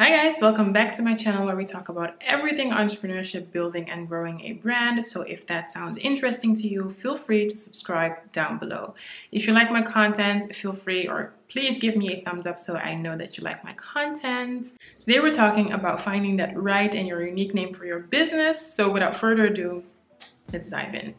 Hi guys, welcome back to my channel where we talk about everything entrepreneurship, building and growing a brand. So if that sounds interesting to you, feel free to subscribe down below. If you like my content, feel free or please give me a thumbs up so I know that you like my content. Today we're talking about finding that right and your unique name for your business. So without further ado, let's dive in.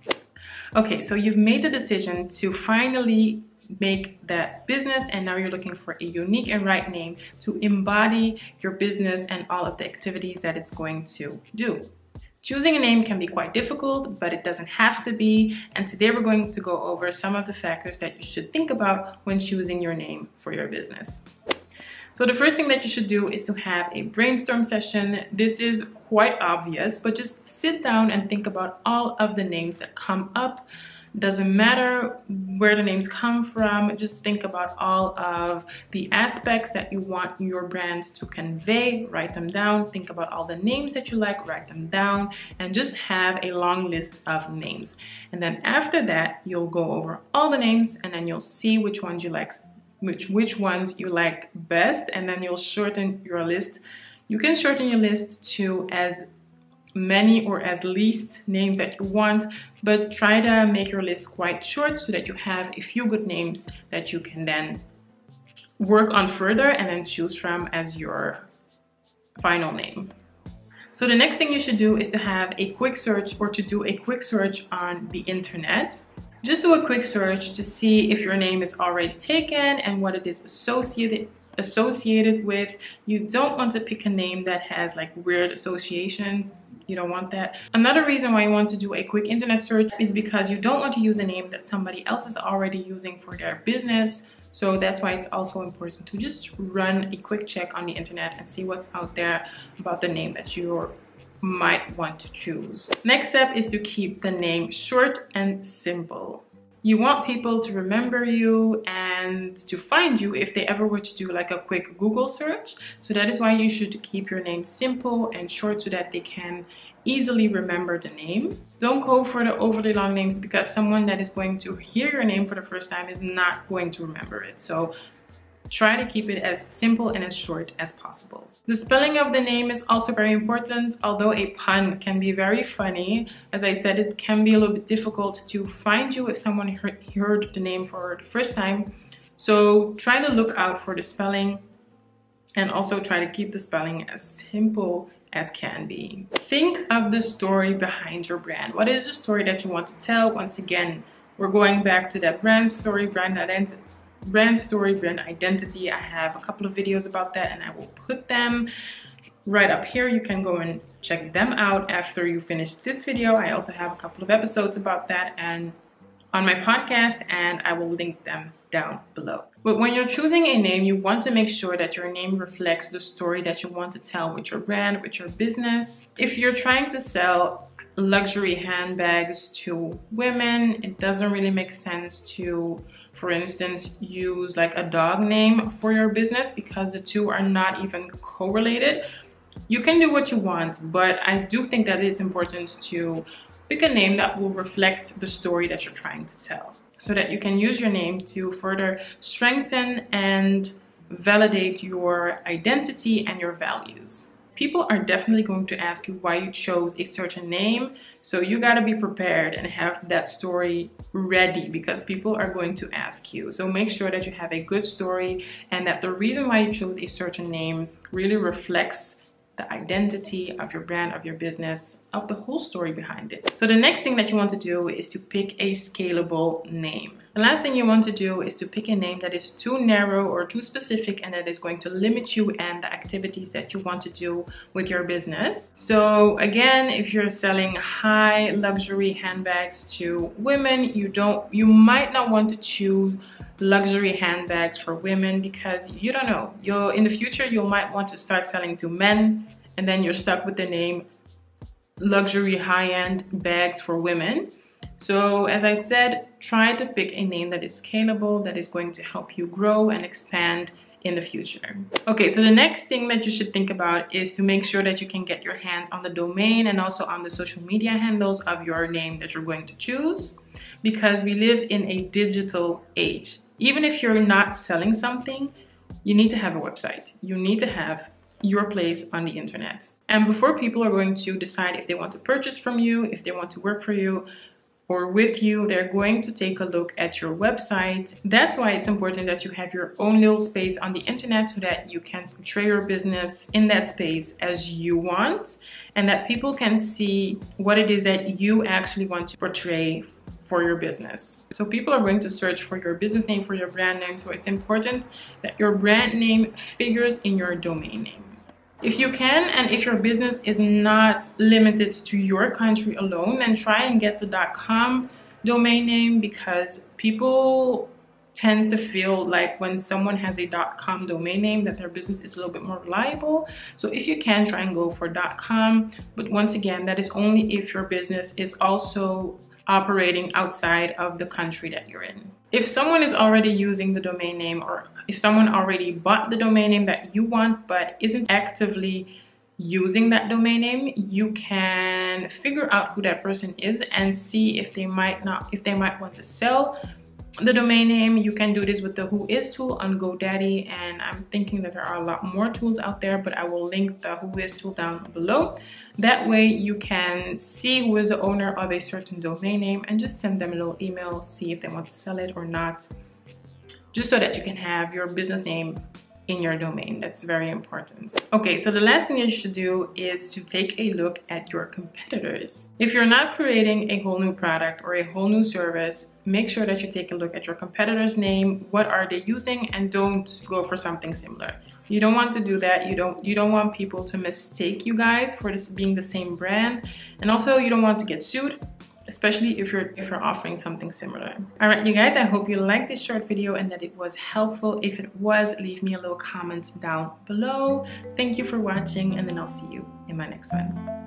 Okay, so you've made the decision to finally make that business and now you're looking for a unique and right name to embody your business and all of the activities that it's going to do. Choosing a name can be quite difficult, but it doesn't have to be. And today we're going to go over some of the factors that you should think about when choosing your name for your business. So the first thing that you should do is to have a brainstorm session. This is quite obvious, but just sit down and think about all of the names that come up doesn't matter where the names come from, just think about all of the aspects that you want your brands to convey, write them down, think about all the names that you like, write them down, and just have a long list of names. And then after that, you'll go over all the names and then you'll see which ones you like which which ones you like best and then you'll shorten your list. You can shorten your list to as many or as least names that you want, but try to make your list quite short so that you have a few good names that you can then work on further and then choose from as your final name. So the next thing you should do is to have a quick search or to do a quick search on the internet. Just do a quick search to see if your name is already taken and what it is associated associated with. You don't want to pick a name that has like weird associations you don't want that. Another reason why you want to do a quick internet search is because you don't want to use a name that somebody else is already using for their business. So that's why it's also important to just run a quick check on the internet and see what's out there about the name that you might want to choose. Next step is to keep the name short and simple. You want people to remember you and to find you if they ever were to do like a quick Google search. So that is why you should keep your name simple and short so that they can easily remember the name. Don't go for the overly long names because someone that is going to hear your name for the first time is not going to remember it. So Try to keep it as simple and as short as possible. The spelling of the name is also very important, although a pun can be very funny. As I said, it can be a little bit difficult to find you if someone heard the name for the first time. So try to look out for the spelling and also try to keep the spelling as simple as can be. Think of the story behind your brand. What is the story that you want to tell? Once again, we're going back to that brand story, brand identity brand story, brand identity. I have a couple of videos about that and I will put them right up here. You can go and check them out after you finish this video. I also have a couple of episodes about that and on my podcast and I will link them down below. But when you're choosing a name, you want to make sure that your name reflects the story that you want to tell with your brand, with your business. If you're trying to sell luxury handbags to women, it doesn't really make sense to for instance, use like a dog name for your business because the two are not even correlated. You can do what you want, but I do think that it's important to pick a name that will reflect the story that you're trying to tell so that you can use your name to further strengthen and validate your identity and your values people are definitely going to ask you why you chose a certain name. So you got to be prepared and have that story ready because people are going to ask you. So make sure that you have a good story and that the reason why you chose a certain name really reflects the identity of your brand, of your business, of the whole story behind it. So the next thing that you want to do is to pick a scalable name. The last thing you want to do is to pick a name that is too narrow or too specific and that is going to limit you and the activities that you want to do with your business. So again, if you're selling high luxury handbags to women, you don't you might not want to choose luxury handbags for women because you don't know. You'll in the future you might want to start selling to men and then you're stuck with the name luxury high-end bags for women. So as I said try to pick a name that is scalable that is going to help you grow and expand in the future. Okay, so the next thing that you should think about is to make sure that you can get your hands on the domain and also on the social media handles of your name that you're going to choose because we live in a digital age even if you're not selling something, you need to have a website. You need to have your place on the internet. And before people are going to decide if they want to purchase from you, if they want to work for you, or with you, they're going to take a look at your website. That's why it's important that you have your own little space on the internet so that you can portray your business in that space as you want and that people can see what it is that you actually want to portray for your business. So people are going to search for your business name, for your brand name. So it's important that your brand name figures in your domain name. If you can, and if your business is not limited to your country alone, then try and get the .com domain name because people tend to feel like when someone has a .com domain name that their business is a little bit more reliable. So if you can, try and go for .com. But once again, that is only if your business is also operating outside of the country that you're in. If someone is already using the domain name or if someone already bought the domain name that you want but isn't actively using that domain name, you can figure out who that person is and see if they might not if they might want to sell the domain name you can do this with the Whois tool on godaddy and i'm thinking that there are a lot more tools out there but i will link the Whois tool down below. That way you can see who is the owner of a certain domain name and just send them a little email see if they want to sell it or not just so that you can have your business name in your domain. That's very important. Okay, so the last thing you should do is to take a look at your competitors. If you're not creating a whole new product or a whole new service, make sure that you take a look at your competitor's name, what are they using, and don't go for something similar. You don't want to do that. You don't you don't want people to mistake you guys for this being the same brand. And also you don't want to get sued especially if you're if you're offering something similar. All right you guys i hope you liked this short video and that it was helpful. If it was leave me a little comment down below. Thank you for watching and then i'll see you in my next one